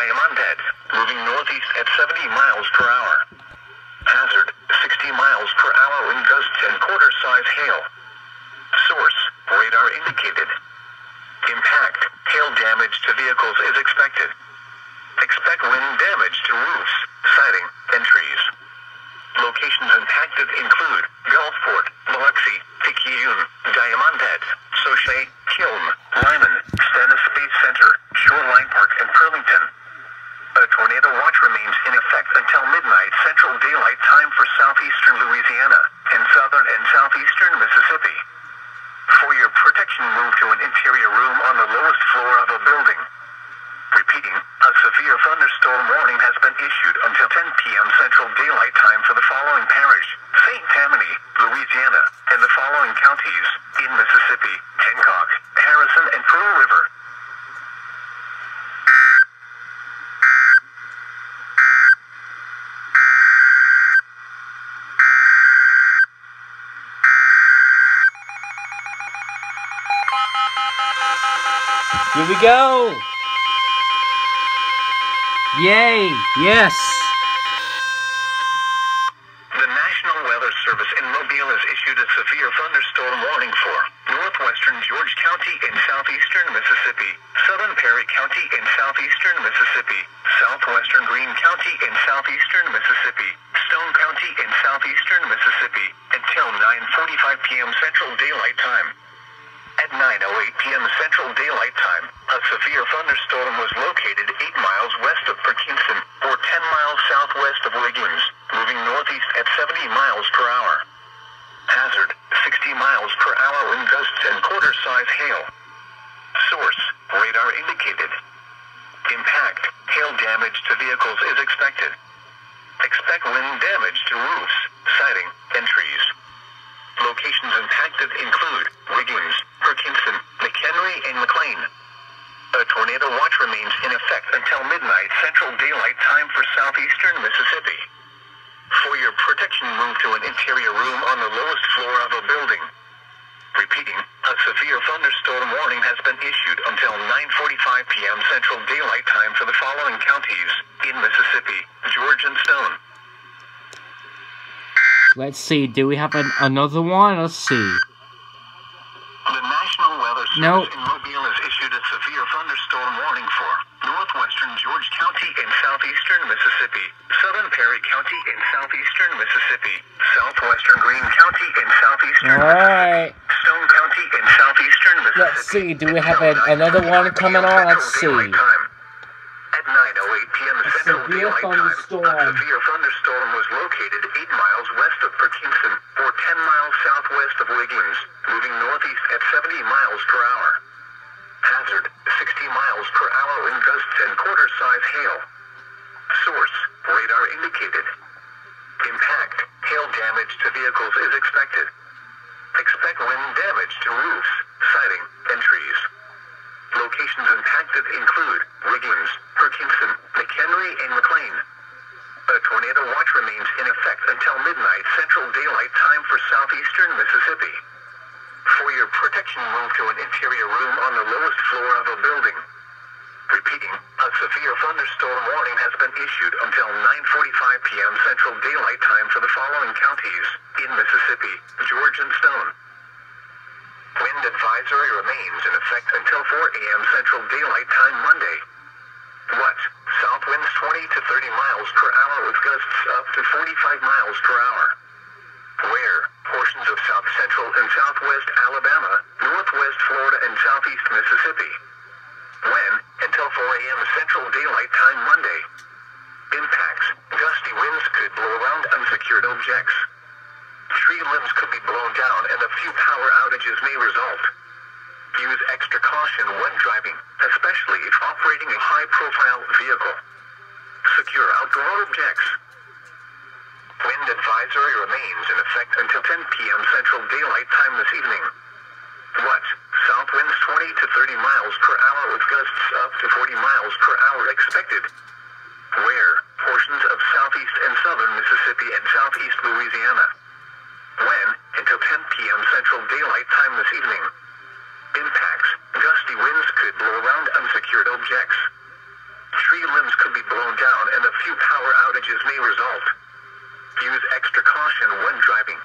Diamondhead, moving northeast at 70 miles per hour. Hazard, 60 miles per hour wind gusts and quarter-size hail. Source, radar indicated. Impact, hail damage to vehicles is expected. Expect wind damage to roofs, siding, and trees. Locations impacted include Gulfport, Biloxi, Picayune, Diamondhead, Saucier, Kiln, Lyman, Stennis Space Center, Shoreline Park, and Burlington. A tornado watch remains in effect until midnight Central Daylight Time for southeastern Louisiana and southern and southeastern Mississippi. For your protection, move to an interior room on the lowest floor of a building. Repeating, a severe thunderstorm warning has been issued until 10 p.m. Central Daylight Time for the following parish, St. Tammany, Louisiana, and the following counties, in Mississippi, Hancock, Harrison, and Pearl River. Here we go! Yay! Yes! The National Weather Service in Mobile has issued a severe thunderstorm warning for northwestern George County in southeastern Mississippi, southern Perry County in southeastern Mississippi, southwestern Greene County in southeastern Mississippi, Stone County in southeastern Mississippi, until 9.45 p.m. Central Daylight Time. At 9.08 p.m. Central Daylight Time, a severe thunderstorm was located 8 miles west of Perkinston, or 10 miles southwest of Wiggins, moving northeast at 70 miles per hour. Hazard, 60 miles per hour wind gusts and quarter-size hail. Source, radar indicated. Impact, hail damage to vehicles is expected. Expect wind damage to roofs, siding, and trees. Locations impacted include Wiggins, Perkinston, McHenry, and McLain. A tornado watch remains in effect until midnight Central Daylight Time for southeastern Mississippi. For your protection, move to an interior room on the lowest floor of a building. Repeating, a severe thunderstorm warning has been issued until 9.45 p.m. Central Daylight Time for the following counties, in Mississippi, George and Stone. Let's see, do we have an, another one? Let's see. The National Weather Service No. in Mobile has issued a severe thunderstorm warning for George County in southeastern Mississippi, southern Perry County in southeastern Mississippi, southwestern Greene County in southeastern Alright. Mississippi, Stone County in southeastern Mississippi. Let's see, do we have an- another one coming on? Let's see. At 9.08 p.m. A Central Daylight Time, thunderstorm. a severe thunderstorm was located 8 miles west of Perkinston, or 10 miles southwest of Wiggins, moving northeast at 70 miles per hour. Hazard, 60 miles per hour wind gusts and quarter-size hail. Source, radar indicated. Impact, hail damage to vehicles is expected. Expect wind damage to roofs, siding, and trees. Locations impacted include Wiggins, Perkinston, McHenry, and McLain. A tornado watch remains in effect until midnight Central Daylight Time for southeastern Mississippi. For your protection, move to an interior room on the lowest floor of a building. Severe thunderstorm warning has been issued until 9.45 p.m. Central Daylight Time for the following counties, in Mississippi, George and Stone. Wind advisory remains in effect until 4 a.m. Central Daylight Time Monday. What? South winds 20 to 30 miles per hour with gusts up to 45 miles per hour. Where? Portions of south central and southwest Alabama, northwest Florida, and southeast Mississippi. When? 4 a.m. Central Daylight Time Monday. Impacts. Gusty winds could blow around unsecured objects. Tree limbs could be blown down and a few power outages may result. Use extra caution when driving, especially if operating a high-profile vehicle. Secure outdoor objects. Wind advisory remains in effect until 10 p.m. Central Daylight Time this evening. What? south winds 20 to 30 miles per hour with gusts up to 40 miles per hour expected. Where? Portions of southeast and southern Mississippi and southeast Louisiana. When? Until 10 p.m. Central Daylight Time this evening. Impacts. Gusty winds could blow around unsecured objects. Tree limbs could be blown down and a few power outages may result. Use extra caution when driving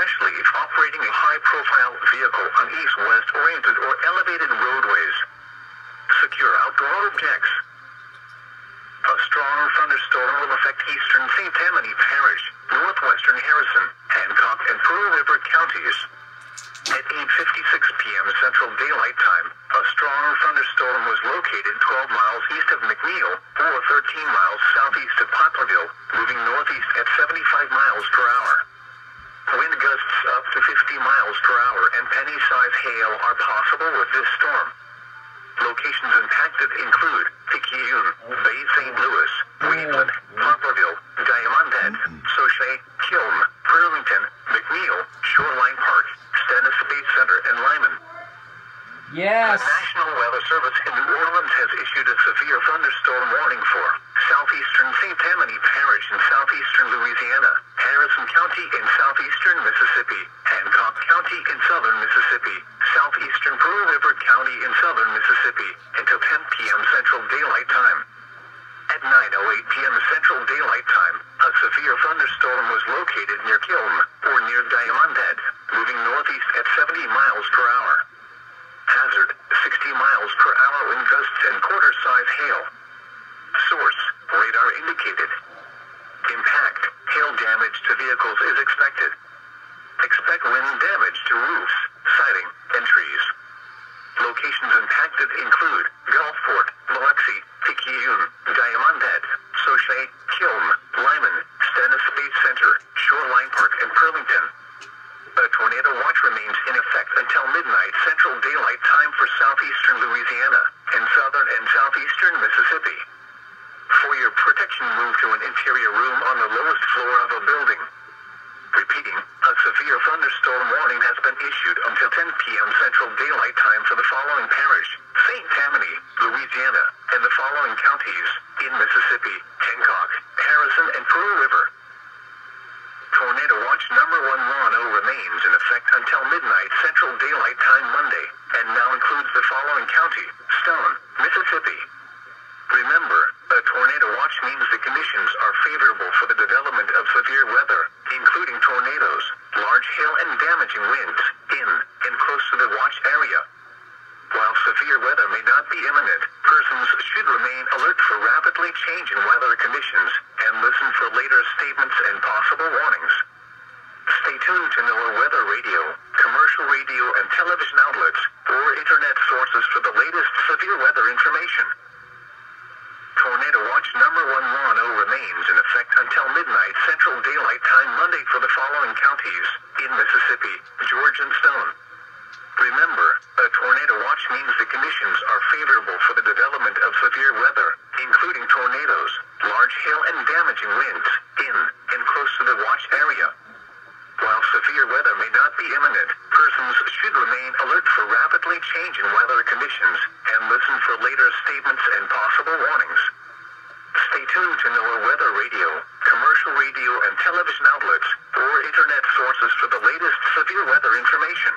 especially if operating a high-profile vehicle on east-west oriented or elevated roadways. Secure outdoor objects. A strong thunderstorm will affect eastern St. Tammany Parish, northwestern Harrison, Hancock, and Pearl River counties. At 8.56 p.m. Central Daylight Time, a strong thunderstorm was located 12 miles east of McNeil, or 13 miles southeast of Poplarville, issued a severe thunderstorm warning for southeastern St. Tammany Parish in southeastern Louisiana, Harrison County in southeastern Mississippi, Hancock County in southern Mississippi, southeastern Pearl River County in southern Mississippi, until 10 p.m. Central Daylight Time. At 9.08 p.m. Central Daylight Time, a severe thunderstorm was located near Kiln, or near Diamondhead, moving northeast at 70 miles per hour. Hazard, 60 miles per hour wind gusts and quarter-size hail. Source, radar indicated. Impact, hail damage to vehicles is expected. Expect wind damage to roofs, siding, and trees. Locations impacted include Gulfport, Biloxi, Picayune, Diamondhead, Saucier, Kiln, Lyman, Stennis Space Center, Shoreline Park, and Burlington. A tornado watch remains in effect until midnight Central Daylight Time for southeastern Louisiana and southern and southeastern Mississippi. For your protection, move to an interior room on the lowest floor of a building. Repeating, a severe thunderstorm warning has been issued until 10 p.m. Central Daylight Time for the following parish, St. Tammany, Louisiana, and the following counties, in Mississippi, Hancock, Harrison, and Pearl River. Tornado Watch number 110 remains in effect until midnight Central Daylight Time Monday, and now includes the following county, Stone, Mississippi. Remember, a tornado watch means the conditions are favorable for the development of severe weather, including tornadoes, large hail and damaging winds, in and close to the watch area. While severe weather may not be imminent, persons should remain alert for rapidly changing weather conditions and listen for later statements and possible warnings. Stay tuned to NOAA Weather Radio, commercial radio and television outlets, or internet sources for the latest severe weather information. Tornado Watch number 110 remains in effect until midnight Central Daylight Time Monday for the following counties, in Mississippi, George and Stone. Remember, a tornado watch means the conditions are favorable for the development of severe weather, including tornadoes, large hail and damaging winds, in and close to the watch area. While severe weather may not be imminent, persons should remain alert for rapidly changing weather conditions and listen for later statements and possible warnings. Stay tuned to NOAA Weather Radio, commercial radio and television outlets, sources for the latest severe weather information.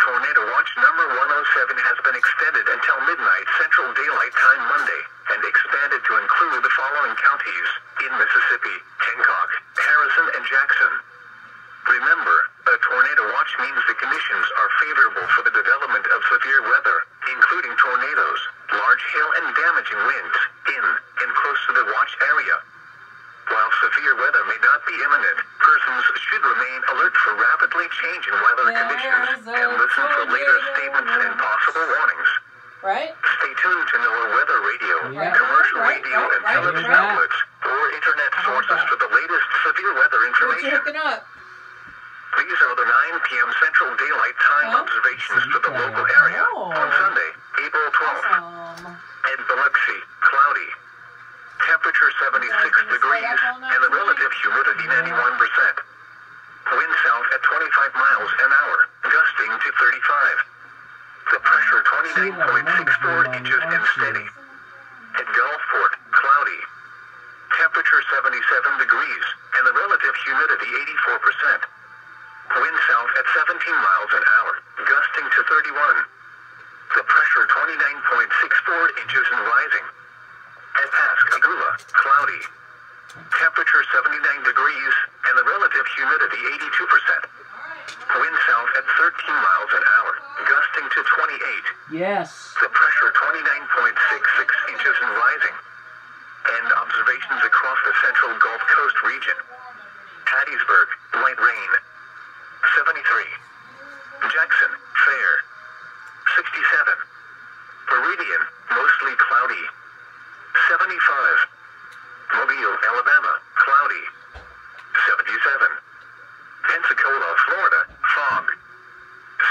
Tornado Watch number 107 has been extended until midnight Central Daylight Time Monday and expanded to include the following counties in Mississippi, Hancock, Harrison, and Jackson. Remember, a tornado watch means the conditions are favorable for the development of severe weather, including tornadoes, large hail and damaging winds, in and close to the watch area. While severe weather may not be imminent, persons should remain alert for rapidly changing weather conditions and listen for later statements and possible warnings. Right? Stay tuned to NOAA Weather Radio, Yeah. commercial Right, radio right, and right, television outlets, or internet sources for the latest severe weather information. These are the 9 p.m. Central Daylight Time Huh? observations for the local area Oh. on Sunday, April 12th. Awesome. In Biloxi, cloudy. Temperature 76 degrees stay up all night and the relative humidity 91%. Wind south at 25 miles an hour, gusting to 35. The pressure 29.64 inches and steady. At Gulfport, cloudy. Temperature 77 degrees and the relative humidity 84%. Wind south at 17 miles an hour, gusting to 31. The pressure 29.64 inches and rising. At Pascagoula, cloudy. Temperature 79 degrees and the relative humidity 82%. Wind south at 13 miles an hour, gusting to 28. Yes. The pressure central Gulf Coast region. Hattiesburg, light rain. 73. Jackson, fair. 67. Meridian, mostly cloudy. 75. Mobile, Alabama, cloudy. 77. Pensacola, Florida, fog.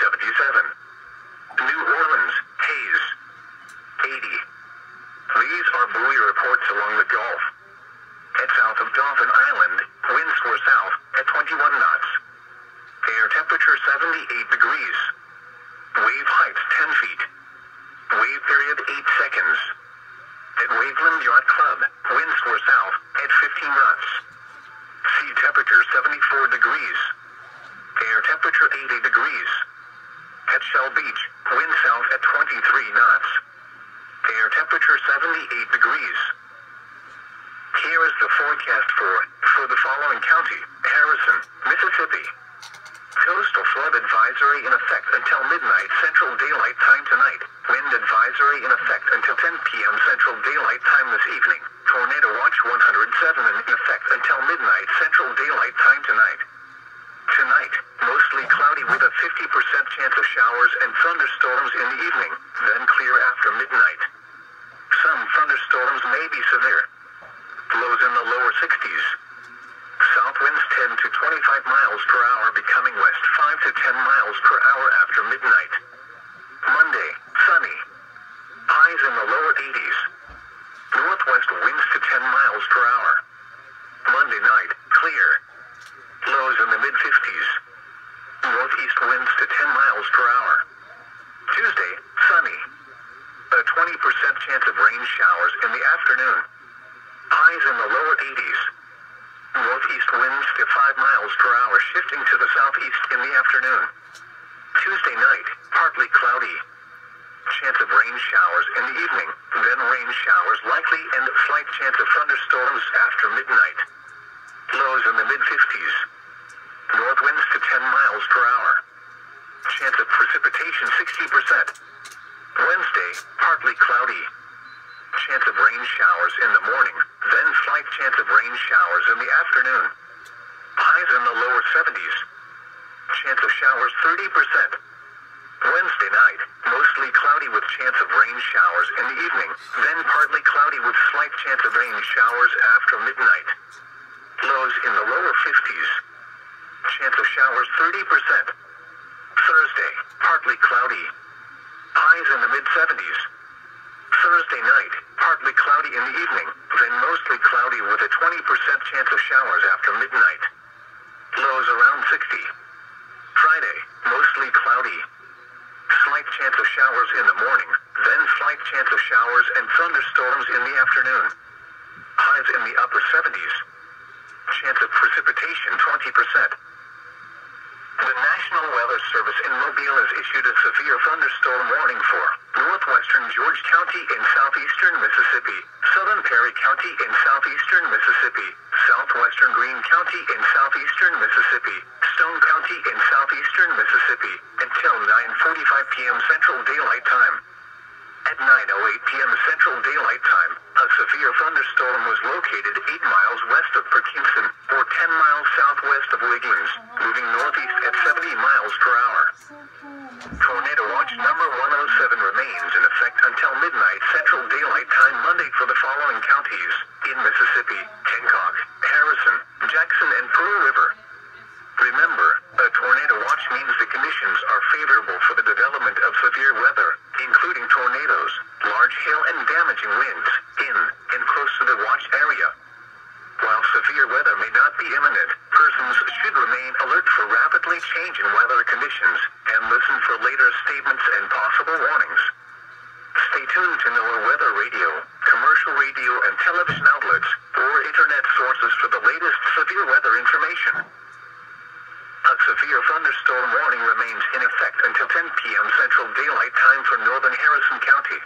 77. New Orleans, haze. 80. These are buoy reports along the Gulf. Head south of Dauphin Island, winds were south at 21 knots. Air temperature 78 degrees. Wave height 10 feet. Wave period 8 seconds. At Waveland Yacht Club, winds were south at 15 knots. Sea temperature 74 degrees. Air temperature 80 degrees. At Shell Beach, wind south at 23 knots. Air temperature 78 degrees. Here is the forecast for, for the following county, Harrison, Mississippi. Coastal flood advisory in effect until midnight Central Daylight Time tonight. Wind advisory in effect until 10 p.m. Central Daylight Time this evening. Tornado watch 107 in effect until midnight Central Daylight Time tonight. Tonight, mostly cloudy with a 50% chance of showers and thunderstorms in the evening, then clear after midnight. Some thunderstorms may be severe. Lows in the lower 60s. South winds 10 to 25 miles per hour becoming west 5 to 10 miles per hour after midnight. Monday, sunny. Highs in the lower 80s. Northwest winds to 10 miles per hour. Monday night, clear. Lows in the mid 50s. Northeast winds to 10 miles per hour. Tuesday, sunny. A 20% chance of rain showers in the afternoon. Highs in the lower 80s. Northeast winds to 5 miles per hour shifting to the southeast in the afternoon. Tuesday night, partly cloudy. Chance of rain showers in the evening, then rain showers likely and slight chance of thunderstorms after midnight. Lows in the mid 50s. North winds to 10 miles per hour. Chance of precipitation 60%. Wednesday, partly cloudy. Chance of rain showers in the morning, then slight chance of rain showers in the afternoon. Highs in the lower 70s. Chance of showers 30%. Wednesday night, mostly cloudy with chance of rain showers in the evening, then partly cloudy with slight chance of rain showers after midnight. Lows in the lower 50s. Chance of showers 30%. Thursday, partly cloudy. Highs in the mid 70s. Thursday night, partly cloudy in the evening, then mostly cloudy with a 20% chance of showers after midnight. Lows around 60. Friday, mostly cloudy. Slight chance of showers in the morning, then slight chance of showers and thunderstorms in the afternoon. Highs in the upper 70s. Chance of precipitation 20%. The National Weather Service in Mobile has issued a severe thunderstorm warning for northwestern George County in southeastern Mississippi, southern Perry County in southeastern Mississippi, southwestern Greene County in southeastern Mississippi, Stone County in southeastern Mississippi, until 9.45 p.m. Central Daylight Time. At 9.08 p.m. Central Daylight Time, a severe thunderstorm was located 8 miles west of Perkinston, or 10 miles southwest of Wiggins, moving northeast at 70 miles per hour. Tornado watch number 107 remains in effect until midnight Central Daylight Time Monday for the following counties in Mississippi, Hancock, Harrison, Jackson, and Pearl River. Remember, a tornado watch means the conditions are favorable for the development of severe weather, including tornadoes, large hail and damaging winds, in and close to the watch area. While severe weather may not be imminent, persons should remain alert for rapidly changing weather conditions and listen for later statements and possible warnings. Stay tuned to NOAA Weather Radio, commercial radio and television outlets, or internet sources for the latest severe weather information. A severe thunderstorm warning remains in effect until 10 p.m. Central Daylight Time for northern Harrison County.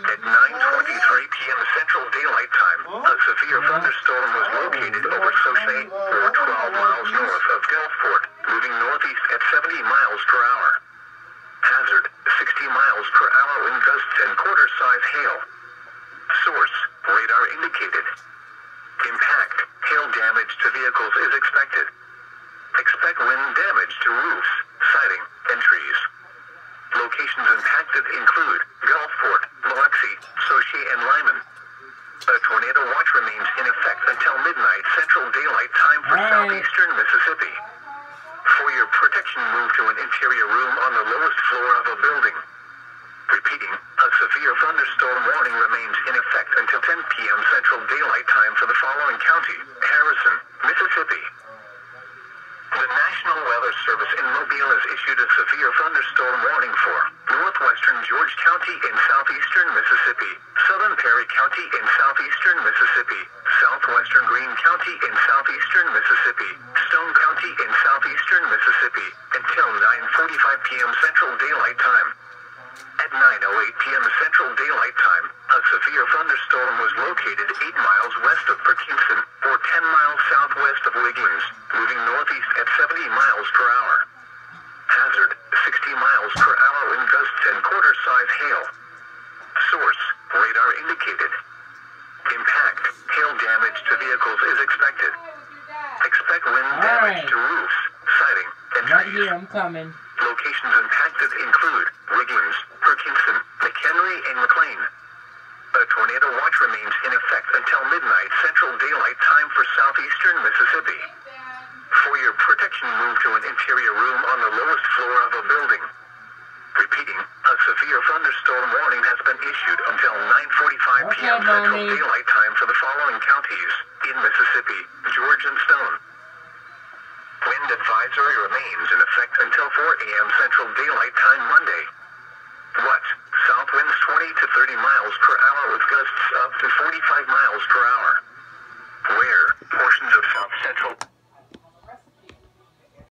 At 9.23 p.m. Central Daylight Time, a severe thunderstorm was located over Saucier, or 12 miles north of Gulfport, moving northeast at 70 miles per hour. Hazard, 60 miles per hour wind gusts and quarter-size hail. Source, radar indicated. Impact, hail damage to vehicles is expected. Expect wind damage to roofs, siding, and trees. Locations impacted include Saucier, and Lyman. A tornado watch remains in effect until midnight Central Daylight Time for right. southeastern Mississippi. For your protection, move to an interior room on the lowest floor of a building. Repeating, a severe thunderstorm warning remains in effect until 10 p.m. Central Daylight Time for the following county, Harrison, Mississippi. The National Weather Service in Mobile has issued a severe thunderstorm warning for northwestern George County in southeastern Mississippi, southern Perry County in southeastern Mississippi, southwestern Greene County in southeastern Mississippi, Stone County in southeastern Mississippi, until 9:45 p.m. Central Daylight Time. At 9.08 p.m. Central Daylight Time, a severe thunderstorm was located 8 miles west of Perkinston, or 10 miles southwest of Wiggins, moving northeast at 70 miles per hour. Hazard, 60 miles per hour wind gusts and quarter-size hail. Source, radar indicated. Impact, hail damage to vehicles is expected. Expect wind damage Alright. to roofs, siding, and Right trees. here, I'm coming. Locations impacted include Wiggins, Perkinston, McHenry, and McLain. A tornado watch remains in effect until midnight Central Daylight Time for southeastern Mississippi. For your protection, move to an interior room on the lowest floor of a building. Repeating, a severe thunderstorm warning has been issued until 9:45 Okay, p.m. Central Bonnie. Daylight Time for the following counties in Mississippi, George and Stone. Wind advisory remains in effect until 4 a.m. Central Daylight Time Monday. What? South winds 20 to 30 miles per hour with gusts up to 45 miles per hour.